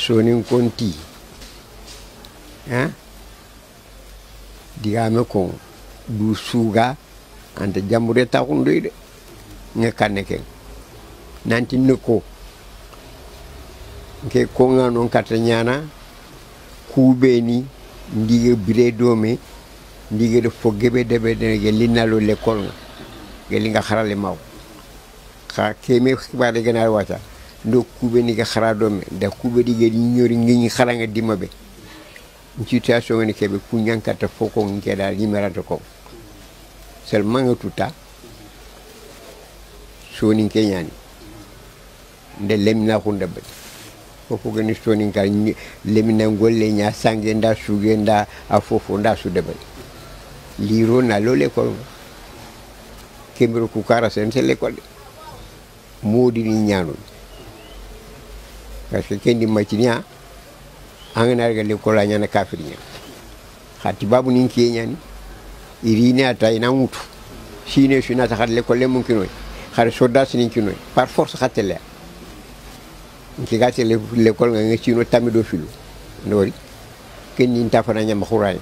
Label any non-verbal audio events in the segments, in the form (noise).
sonin konti eh? digame anu ko du suga anta jamure ta kundoy de nga kanne ken nanti nuko ke ko ngano kata nyana kube ni ndiga bire dome ndiga de fogebe de be de ge linalo le kol ge linga maw ka ke me xibaade ge na wata ndo kube ni ga hara dome da kube di ge ñori ngiñi haranga dimma ɓe situation ngani keɓe kuñankata fo ko keɗa yimeranta ko seulement nga tuta sonin keñani nde lemina hunde ɓe fofo gani sonin ka lemina golle ña sangue nda sugue nda a fofo nda sude ɓe liro na lo kembro ku kara sen l'école. De moodi ni ñanon parce que kendi matinya rega daga lekola nyana kafirnya hati babu nin kenyani irine ata ina mutu. Shine shina ta har lekole mun kinoy har soda sinin par force hatele nki gati lekol nga ngachino tamido filu. Ndori. Kendi ntafana nyama khuray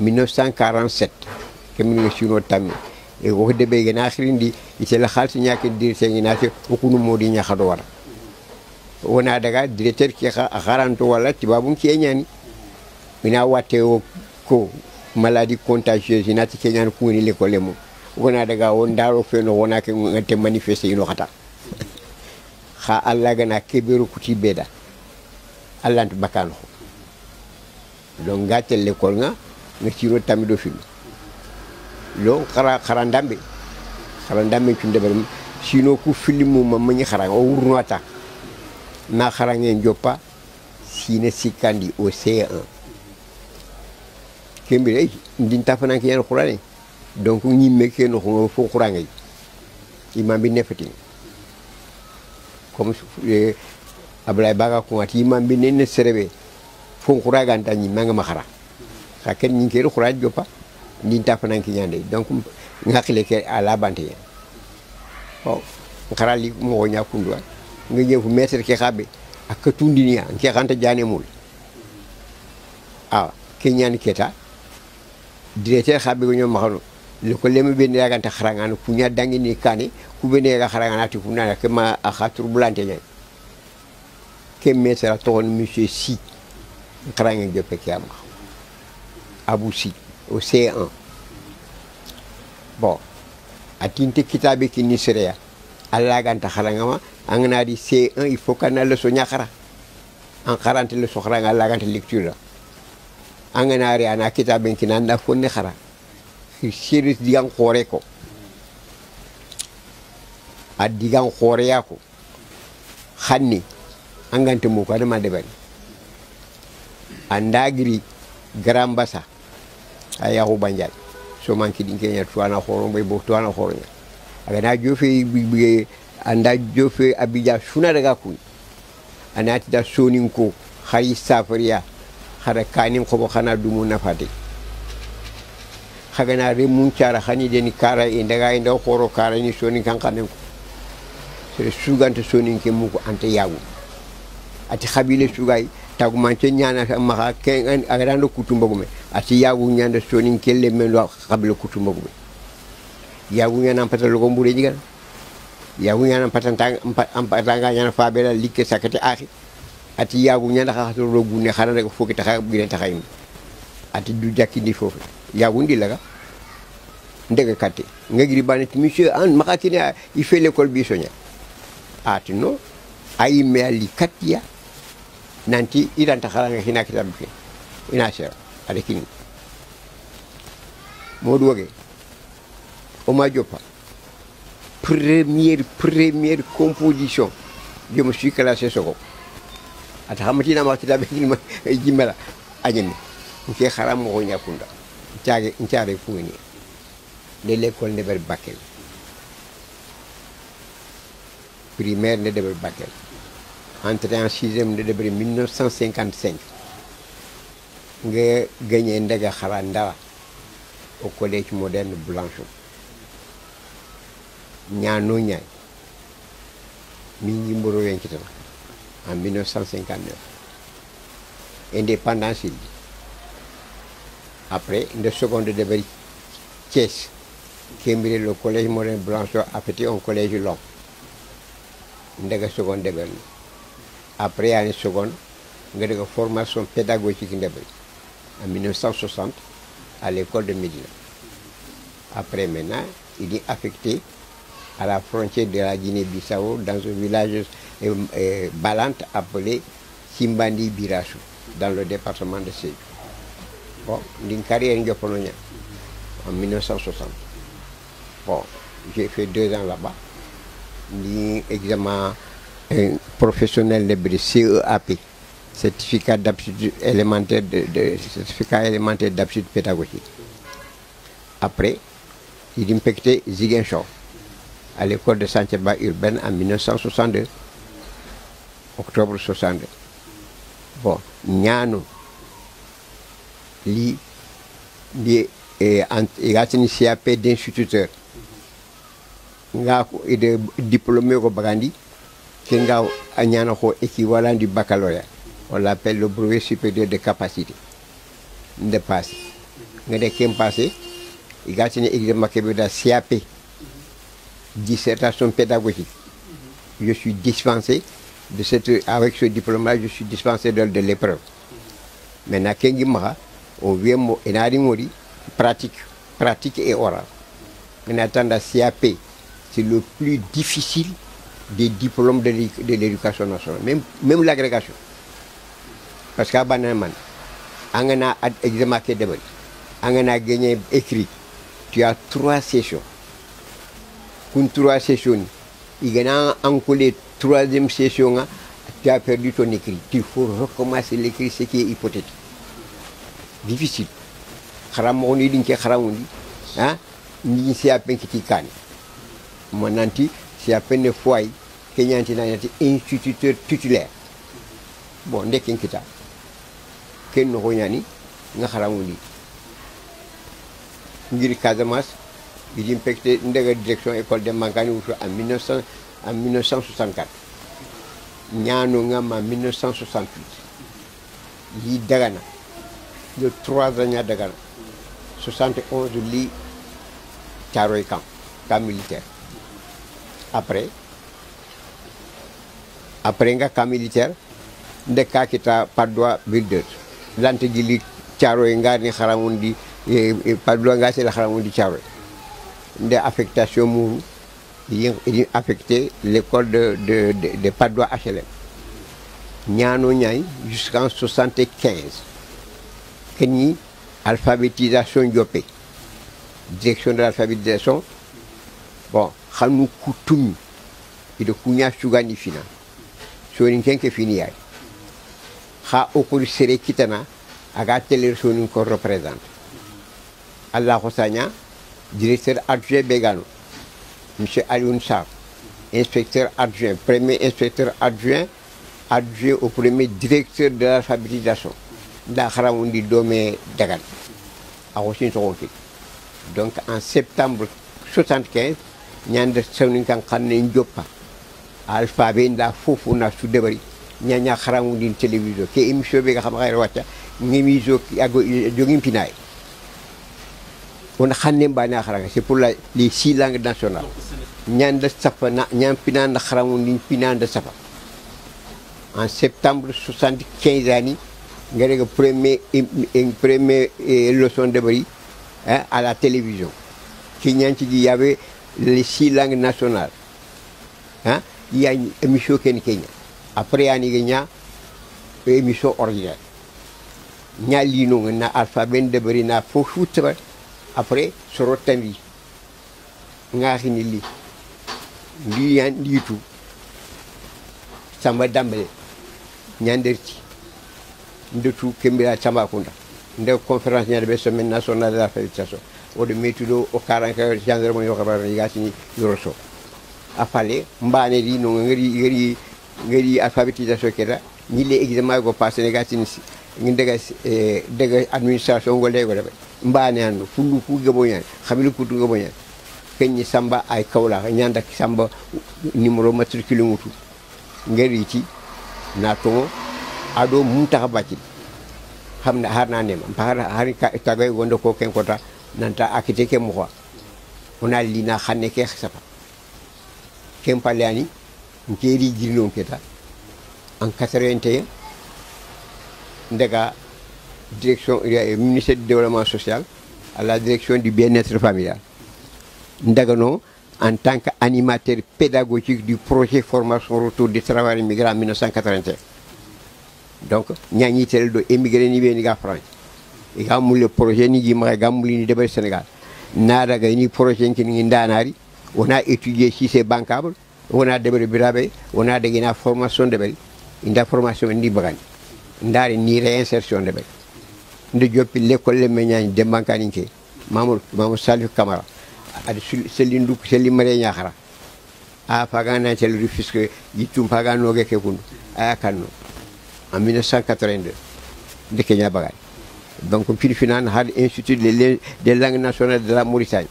1947 kemini ngachino tamido e ko debe gena akhirindi itela khalsi ñake dir sengi nati okunu modi nya khado wara wona daga directeur ki garanto wala tibabun ki ñani ina watte o ko maladie contagieuse inati keñani kuni l'école mo. Wona daga won daro feno wona ke ngate manifester ino khata kha alla gana keberu kuti beda alla ntu bakano donc gatel l'école nga nga ciro tamido filu lo kara kara ndambe. Kara ndambe cunde bari sino ku filimu ma mani kara o na kara ngen joppa sine sikandi o C1 kembe ay ndin tafana ki yar qur'ani donc ke no ko fo qur'ani imam bi nefati comme baga ko imam bi ne serebe. Fo qur'ani ganta makhara. Ka ken ñi ke qur'ani joppa ndin ki ñande donc ngakile ke ala bante ya o khara li mo nya kundu nga ñew fu meter ke xabe ak tundini ya ke xanta jane mul. Ah ke ñani keta. Directeur xabe go ñom maxano le ko lema ben ya ganta xarangana ku nya dangi ni kani. Ku ben ya xarangana ti ku na ke ma a khatur bulante ñay ke meter to monsieur si. Xaranga jope ke am abu si au C1. Bon, atinte kitabe ki nisreya. Allah ganta kharangama, angana di C1, il faut kana leçon nyakara. An karante leçon kharanga Allah ganta lecture. Angana ri ana kitabe ki nanda fonne khara. Siris digan khore ko. Adigan khore ya ko. Khanni, angante mu ko adama debani. Andagiri, Grand Bassah, a yaxu banjal so manki din kenya tuana xoro mbay bo tuana xoro nya aga na jofe bi anda jofe abija suna daga ku anati da sonin ko hari safariya hada kanin ko khana dumu nafade haga na re mun cara hani den kara e daga inda xoro kara ni sonin kan kanen ko sere suganta sonin ke muko anta yagu ati khabile tagumanche nyana maha ken agrando kutumba gume ati yagu nyanda soni kelle kutumba gume yagu jigal yagu nga fabela ati yagu rek gine ati du fofu. Yagu ndilaga ndega kate. Ngagiri banet monsieur an makatine il fait l'école soña ati no ayi me ali katia nanti iranta haranga hina kitabu ke. Ina sera ada kini. Modu wage o ma joppa première première composition. Je me suis classé soko ata hamatina ma kitabu kini jimala ajeni nke haram mo nya kunda ntiage ntiare funi de l'école de Berbakel. Primaire de ber bakel entré en sixième de débris 1955 nga gagné Ndega Xarandawa au collège moderne Blanchot. Ñaano ñaay. Mi en 1959 indépendance après nde seconde de bari Thiès. Kembire le collège moderne Blanchot affecté un collège long. Ndega seconde de bari après année seconde nga dega formation pédagogique en 1960 à l'école de Médina. Après maintenant il est affecté à la frontière de la Guinée-Bissau dans un village euh, euh, Balante appelé Simbandi Birassou dans le département de Sédhiou. Bon d'une carrière en 1960 bon j'ai fait deux ans là-bas. Ni examen professionnel de CEAP certificat élémentaire de, certificat élémentaire d'aptitude pédagogique. Après il impacté Ziguinchor à l'école de Santhiaba urbaine en 1962 octobre 62 bon ñaano li li eh, igatini CAP d'instituteur. Ko ide diplômé ko bagandi ke nga a ñana ko équivalent du baccalauréat. On l'appelle le brevet supérieur de capacité nde passé nga de kem passé igatini examen kebe da CAP dissertation pédagogique je suis dispensé de cette avec ce diplôme-là je suis dispensé de, de l'épreuve. Maintenant kengi maha on vient enari pratique pratique et oral. En attendant CAP c'est le plus difficile des diplômes de l'édu- de l'éducation nationale même même l'agrégation. Parce que abana man angana ad examen ke debal angana gagné écrit tu as trois sessions. Kun trois sessions il gana encolé troisième session tu as perdu ton écrit. Il faut recommencer l'écrit ce qui est hypothétique. Difficile. Xaramoxo ni ɗin ke xaramundi a ñi siya pen kiti kane mo nanti siya penne foy ke ñanti nanati instituteur titulaire. Bon ndekken kita ken noxo ñani nga xaramundi ngir casamance idim pecte ndega direction école de mankani wutu en 1900 en 1964 ñaano ngam en 1968 yi dagana le 3 ans ña dagana. 71 li Thiaroye camp camp militaire après après nga camp militaire nde ka kita padwa builder lante gili Thiaroye ngani haramundi e, e padwa nga sela haramundi Thiaroye nde affectation muru il affecté l'école de, de, de, de Padoua HLM. Nyai jusqu'en 75. Keni, alphabétisation Diopé. Direction de l'alphabétisation. Bon, Khanou Koutoumi. Il est Kounia Sougani Fina. Sonin Kenke Fini Yai. Kha Okuri Sere Kitana. Aga Teler Sonin ko représente. Allah Hossania, directeur adjoint Begano. Monsieur Alioune Sarr, inspecteur adjoint, premier inspecteur adjoint, adjoint au premier directeur de l'alphabétisation. Nda Kharamundi Domé Dagan, à Rosin Soronki. Donc en septembre 75, Nyanda Sauninkan Kane Ndiopa, alphabet nda fofu na sudebari, Nyanya Kharamundi télévision, ke mbani xaranga c'est pour la, les six langues nationales. Ñanda safa na pinanda xaramu ni pinanda safa. En septembre 75 ani nga rega premier une première eh, leçon de bari hein, à la télévision les six langues nationales. Hein? Il y a une émission qui est Kenya. Après, il y a une émission originale. Il y a une il y a l'alphabet de Brina, pour foutre. Après, sur le temps, il y a une li. Il y a une tout. Ça m'a d'emblée. Il y a une tout, il y a une conférence, il y a une conférence de la semaine nationale de la l'alphabétisation. oɗo mettuɗo o karanka gendarme yo habarano yasini yoroto a faale mbanedi no gari gari gari alphabétisation keta ñille examen go passene gasini daga eh, daga administration ngo leygo ɗaɓa mbane hanno fullu fu gaboñani hamilu kutu gaboñani kañi samba ay kawla ñanda samba numéro matricule mutu. Gariti na togo aɗo mum taha baccil hamna harnanema har tagay gonde ko kenkota nanta akite ke keta en 81 ndaga direction ministère du développement social à la direction du bien-être familial. En tant qu'animateur pédagogique du projet formation retour du travail migrant en 1981 donc ñañitel do émigré ni ɓe ni ga france ga mulle projet ni jimaxa ga mulini deɓere sénégal nadaga ni projet kini ndanari wona étudier si c'est bancable wona deɓere biraɓe wona dagina formation deɓere inda formation ndi bagani ndaari ni réinsertion deɓere nde joppi l'école le meñani dembankani ke mamadou mamadou salif camara aɗa selli nduk selli mare ñahara a pagana tel rufisque yittum paganogue ke kundu. Aya kanno en 1982 nde keña bagani donc Firfinan har institut des de langue nationale de la Mauritanie.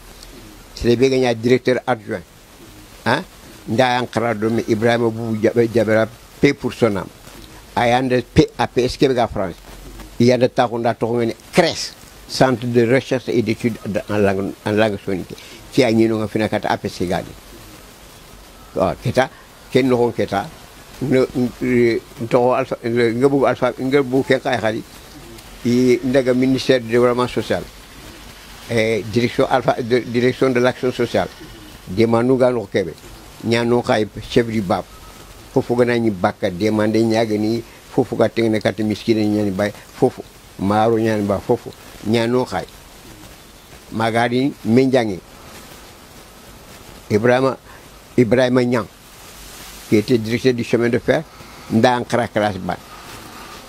Bien gagna directeur adjoint hein? Nda yankara do mi Ibrahima Boubou Jabara euh, pe pour son âme. Ayande pe APS Québec à France? Yanda takunda to ngene CRES centre de recherche et d'études en langue en langue sonique ci ay ñino nga fina kat APS gadi ah keta ken no keta. No euh, to alfa ngebu alfa ngebu fekk ay xarit i ndaga ministère du développement social et direction alpha de, direction de l'action sociale demande ga no kebe. Ñano xay chef du bab. Fofu gana ñi bakka demande ñaga ni fofu ga tengne kat miskine ñani bay fofu maro ñani ba fofu ñano xay magadi menjangi. Ibrahima Ibrahima Niang qui était directeur du chemin de fer. Nda ankara classe ban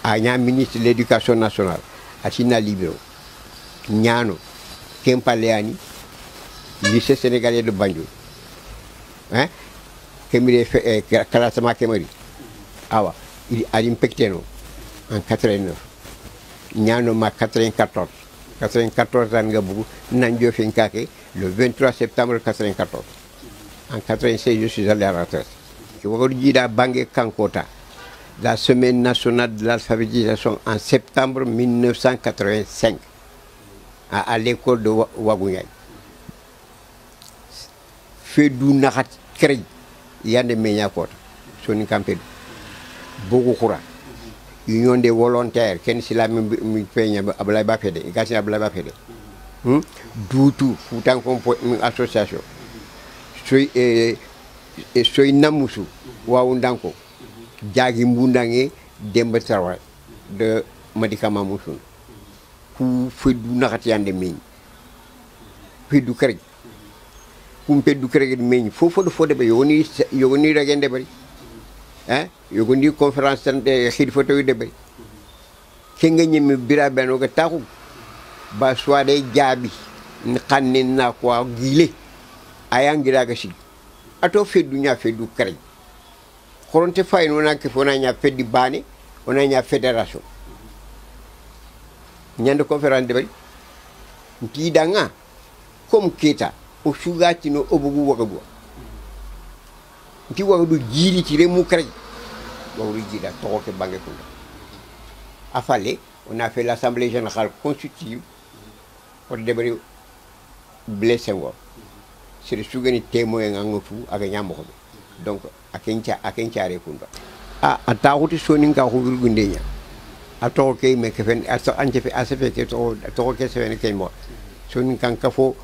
a ña ministre de l'éducation nationale atina libero ñano kempaleani lycée sénégalais de Banjul hein kemire eh, classement kemari awa il adim pecteno en 89 ñano ma 94 94 tan nga bugu nan jofen kake le 23 septembre 94 en 96 je suis allé à la retraite. Jiida Bangé Kankota, la semaine nationale de l'alphabétisation en septembre 1985 à, l'école de Wagouniaï. Fedou Nahat Krey, Yande Menyakota, Soni Kampedou, Bogokura, Union des volontaires, Bafede, Bafede, Doutou, Foutan Association. Soy, eh, e jaagi mbundange demba tarwa de madikama musun ku feddu nakatiyande meñi feddu kereg kum feddu kerege meñi fofo ɗo fode ɓe yogoni yogoni rage ndeɓari a yogoni conférence tan ɗe hiɗ fotowi ndeɓari kenga ñemmi biraɓe anoga ba suwaɗe jaabi kanne na ko a guile. Aya guiraga sigi. Ato feddu ña feddu kereg horonte fayin wona ke wona ña feddi bane wona ña fédération. Ñande conférence de bari ntiidanga comme keta o sugatino obogu wagaduwa nti wagadu jiilitire mu kare wagadu jiida toxo ke bange kunda. A falle on a fait l'assemblée générale constitutive oto debari blessé ngo sere sugani témoin nga fu aga ñamoxoɓe donc akencha akencha rekunda a atawuti sonin ka hubul a atoko ke me kefen aso anje fe ke to to ke seven ke mo sonin kan ka fo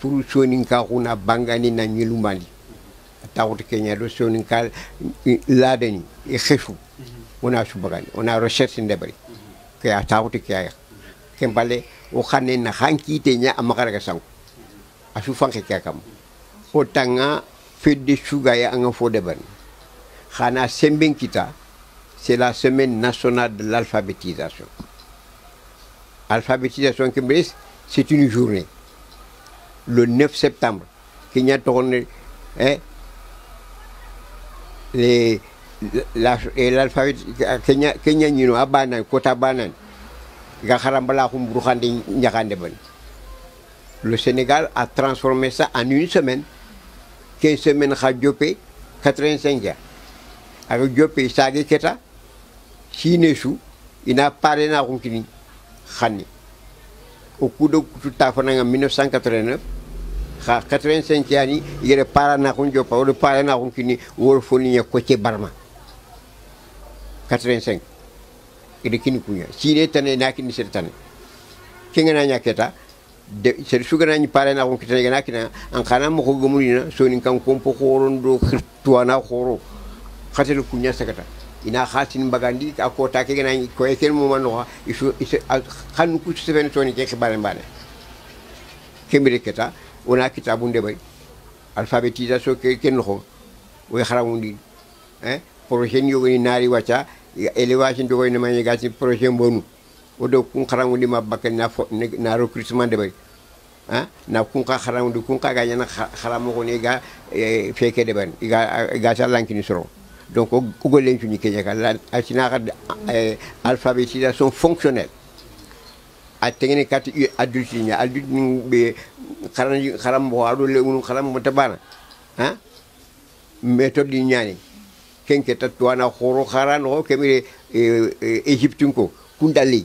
pour sonin ka kuna bangani na nyilumali atawuti kenya do sonin ka ladeni e chefu mm-hmm. ona subagani ona recherche ndebari ke a atawuti mm-hmm. ke ya. Kembale o khane na hanki te nya amakara ka sangu. Asu fanke ke kam. O tanga semben kita c'est la semaine nationale de l'alphabétisation. Alphabétisation ke mbres c'est une journée. Le 9 septembre ña toxone eh, les kenya kenya ñino a banan kota banan le Sénégal a transformé ça en une semaine 15 semaines à Diopé, 85 heures. aga joppe sage keta sine su ina pare na ko kini xanni o kudo tutta fananga 1989 xa 85 yani yere para na ko joppa o pare na ko kini wor foni ko ci barma 85 ide kini kunya sine tane na kini ser tane kenga na nyaketa ser sugana ni pare na ko kita gana kina an kana mo ko gomulina so ni kan kompo khoron do (laughs) tuana horo khatel kunya sakata. Ina khatin bagandi ka ko ta ke gana ko e mo man no isu khan ku se ben to ni ke bare bare kemire keta ona kitabun de bay alphabétisation ke ken no o kharamundi eh? Projet yo ni nari wacha élevage ndo ni many gati projet mbonu o do kun kharangu di mabaka na fo na recrutement de bay ah na kun ka kharangu di kun ka ga yana kharamo ko ni ga feke de ban ga ga sa lanki ni soro donc ko go len ni kenya ka. La atina ka alphabétisation fonctionnelle a tengene kat adulte ni adulte ni be kharan kharam bo ado le un kharam mo tabana ah méthode di ñani kenke ta tuana khoro kharan o kemire égyptien ko kundali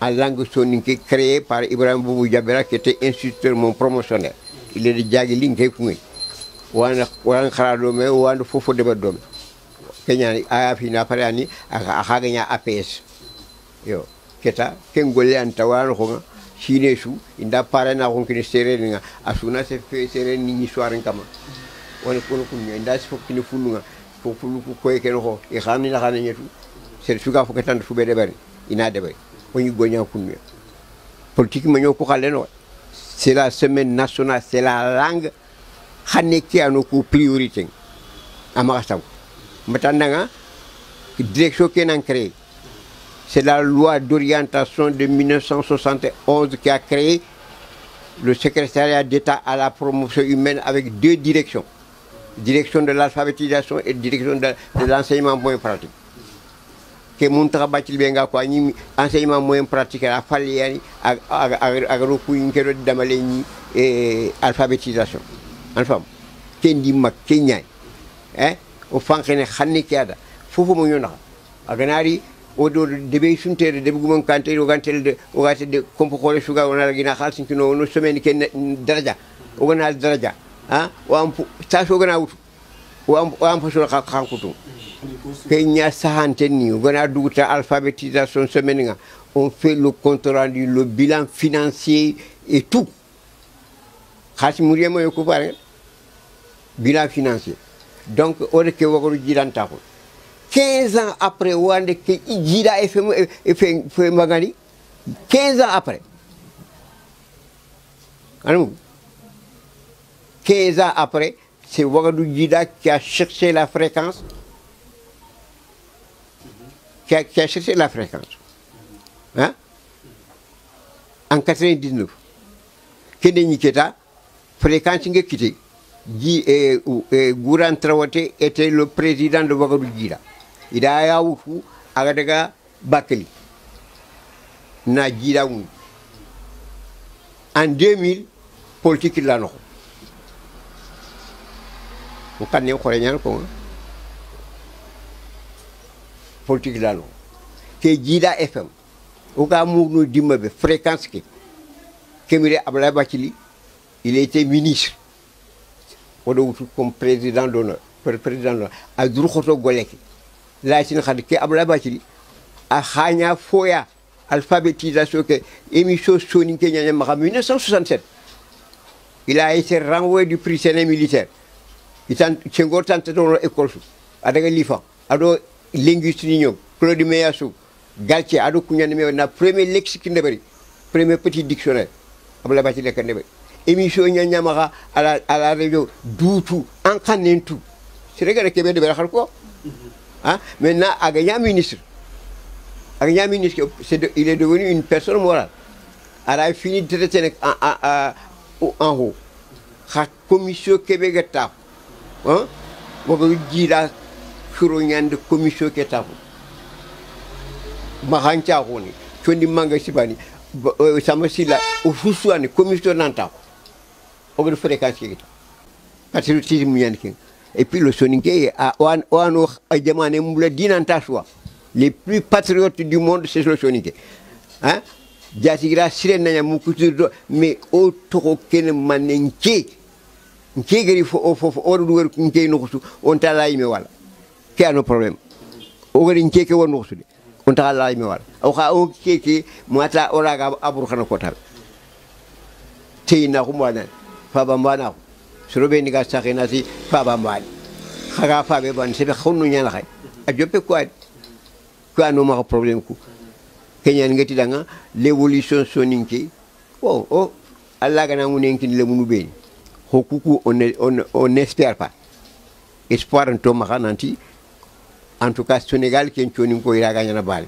en langue soninké créé par Ibrahim Boubou Diabera qui était instituteur mon promotionnaire. Il est de Djagili Nkekoué. Wan wan kharado me wan fofo de badom. Kenya aya fi na pare ani aka aka nya APS. Yo keta ken golle an tawan ko shine su inda pare na ko kini sere nga asuna se fe sere ni ni kama. Wani kono kunya inda se fulunga ko fulu ko ko ken ko e xamni la xana nyetu c'est suga fo ketan fu be debari ina debari no c'est la semaine nationale c'est la langue xane ki anu ko priorité ama xaw matandanga direction qui est créée c'est la loi d'orientation de 1971 qui a créé le secrétariat d'État à la promotion humaine avec deux directions. Direction de l'alphabétisation et direction de, l'enseignement moyen pratique che muntaga baccil ɓe nga ko añi enseignement moyen pratique a falliyani aga rokkuyi keɗo damaleñi e alphabétisation. An faam ken ndimmak ken ñaani e o fankene hanne ke ada fofo mo ñonaka aganaari o ɗo deɓey sumtede deɓgumon kantede ogantelde ogatede compo hoore suga onaragina haalsinkino ono semaine ken daraja ogana daraja a o am sas ogana wutu o am fasora kanko tum xankutum Kenya Sahanteni, on a douté alphabétisation semaine, on fait le compte rendu, le bilan financier et tout. Khasi Mouriama yoko pare, bilan financier. Donc, on est que vous avez 15 ans après, on a que Ijira fait Magani. 15 ans après. 15 ans après, c'est Ouagadou Jida qui a cherché la fréquence qui a, qui a, cherché la fréquence. Hein? En 99. Kede Niketa, fréquence quitté. Guy et, et Gouran Traoré était le président de Ouagadou Jida. Il a yaoutou Agadaga Bakeli. Na Jida En 2000, politique la no. Vous connaissez le Coréen politique la no ke jida fm o ka mugno dimma be fréquence ke. Kemire ablaye bacili il était ministre. O do wutu comme président d'honneur président d'honneur. A dur khoto goleke la sin khad ke ablaye bacili a khanya foya alphabétisation que émission soni ke nyanya ma 1967 il a été renvoyé du séné militaire. Itan cengor tante do école su adaga lifa ado linguiste ñoom Claude Meyassou Galtier aɗo kuñande me na premier lexique ndeɓari premier petit dictionnaire. Abla bati leka ndeɓari émission ñañamaxa à la, à la radio duutu an xannen tu regana keɓe ndeɓere xar ko a maintenant aga ña ministre de, il est devenu une personne morale. Ara fini de traiter nek en, en, en haut. Ha commission kebe ga tap hein bogo jira shuro nyande commission ke tap ma hancha honi manga sibani sama sila ufusuani commission nan tap ogo fréquence ke patriotisme ñan king et puis le soninké a les plus patriotes du monde c'est le soninké hein? Mais on كانوا بروبليم وغادي نكيكي ونغسل كنت على الله يموال أو خا أو كيكي ماتا اوراغا ابرو خنا كوتا تينا هم وأنا فابا مانا سروبي نيغا ساخينا سي فابا مال خا فابي بان سي خونو نيانا خاي اجوبي كواد كانوا ما بروبليم كو كينيان غتي دانا ليفوليسيون سونينكي أو أو الله غنا مونينكي لمونو بين حقوق on on on espère pas. Espoir en to en tout cas sénégal ken coni ko iraga baale